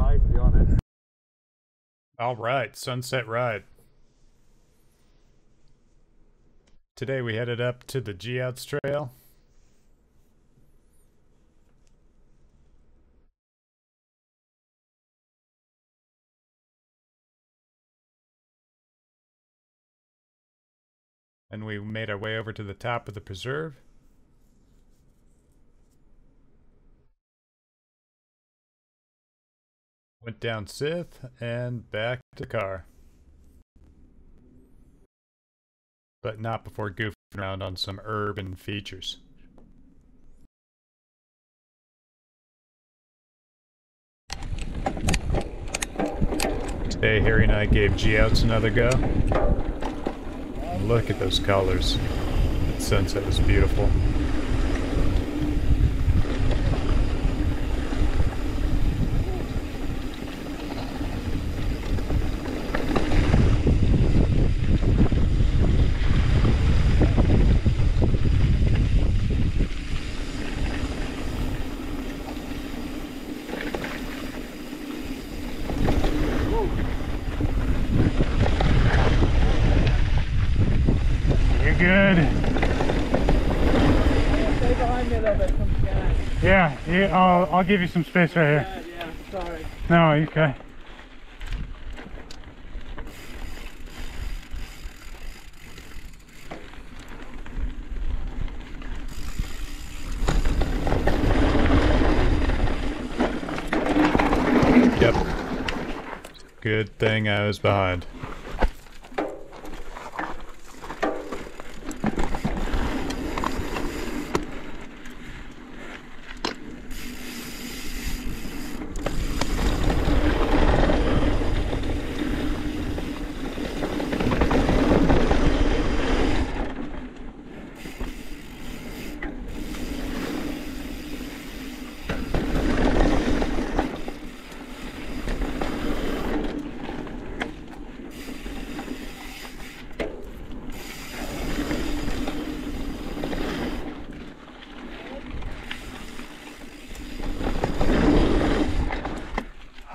ride, to be honest. All right, Sunset Ride. Today we headed up to the G-Outs Trail. And we made our way over to the top of the preserve. Went down Sith and back to the car. But not before goofing around on some urban features. Today Harry and I gave G-Outs another go. Look at those colors. That sunset was beautiful. You're good. Stay behind me a little bit, come scan. Yeah, yeah I'll, I'll give you some space right here. Yeah, yeah, sorry. No, okay. Yep. Good thing I was behind.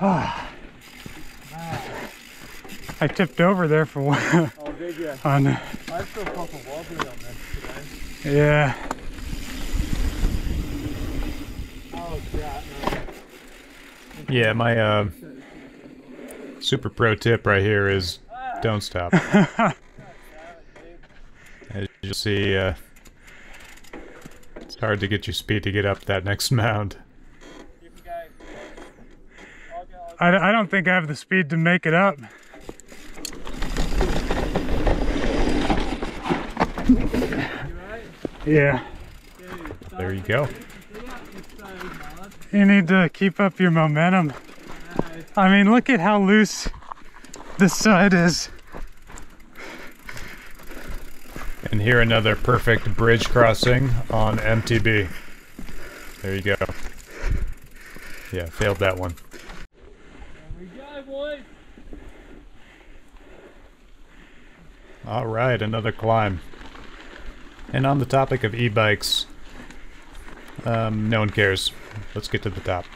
I tipped over there for one. Oh, did you? on, I'm still proper wobbly on this today. yeah. Oh, yeah, no. Yeah, my uh, super pro tip right here is don't stop. As you'll see, uh, it's hard to get your speed to get up that next mound. You can go. I'll go, I'll go. I, I don't think I have the speed to make it up. Yeah. There you go. that is so hard. You need to keep up your momentum. I mean, look at how loose this side is. And here another perfect bridge crossing on MTB. There you go. Yeah, failed that one. Boys. All right, another climb. And on the topic of e-bikes, um, no one cares. Let's get to the top.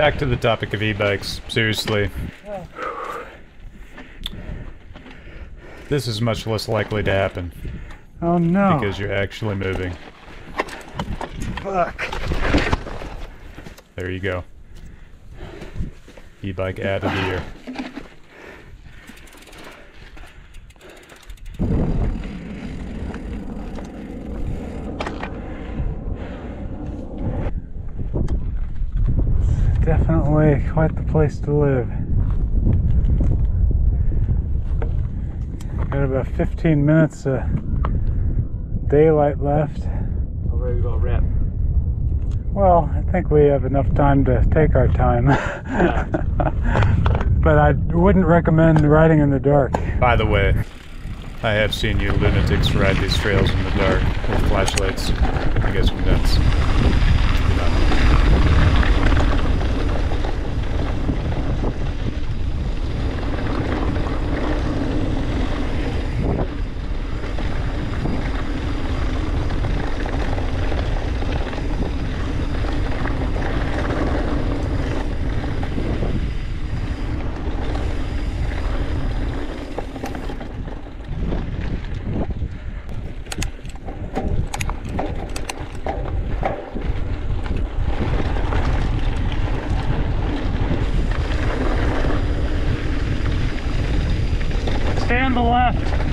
Back to the topic of e-bikes. Seriously. This is much less likely to happen Oh no. because you're actually moving. Fuck. There you go. E-bike ad of the year. Definitely quite the place to live. Got about 15 minutes to daylight left. I've really got a rep. Well, I think we have enough time to take our time. but I wouldn't recommend riding in the dark. By the way, I have seen you lunatics ride these trails in the dark with flashlights. I guess we're nuts. You're not. Stay on the left.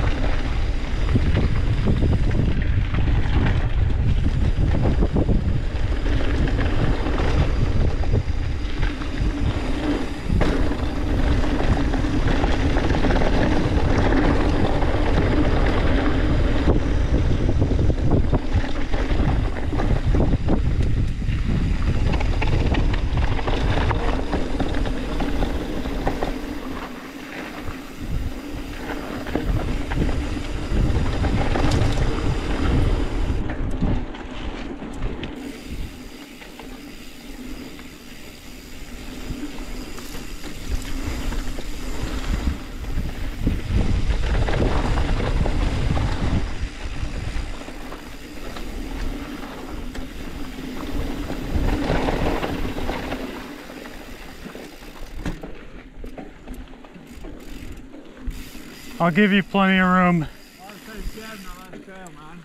I'll give you plenty of room. I was so scared on that last trail, man.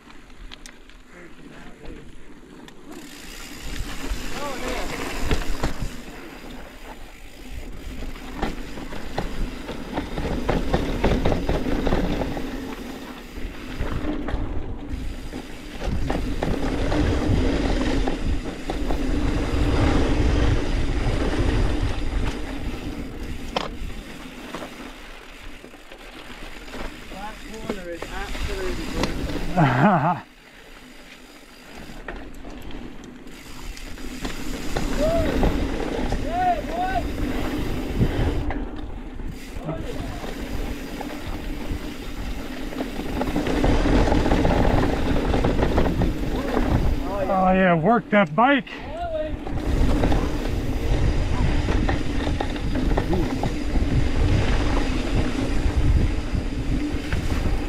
Freaking out, dude. Oh, dear. That corner is absolutely gorgeous. Yeah, boy! oh yeah, work that bike. Woo!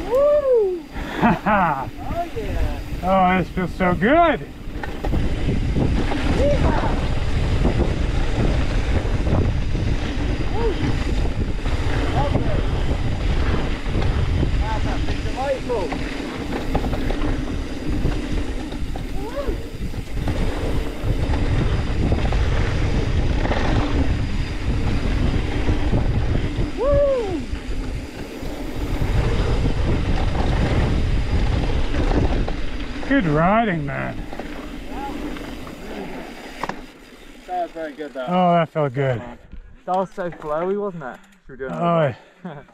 Oh, yeah! oh, this feels so good. Good riding, man. That was very good though. Oh, that felt good. That was so flowy, wasn't it? Should we do Oh,